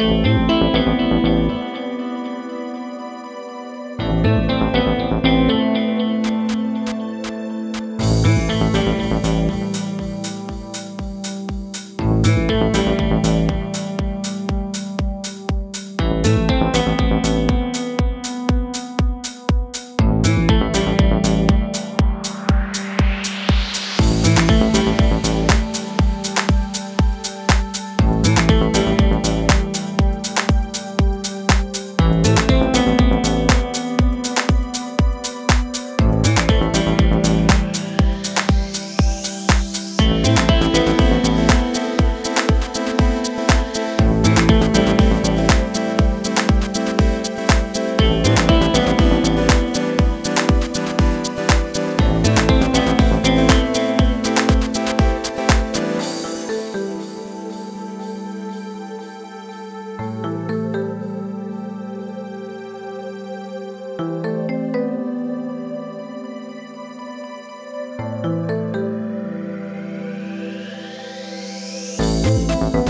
Música Thank you.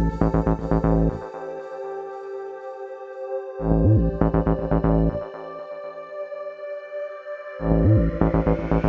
Thank you.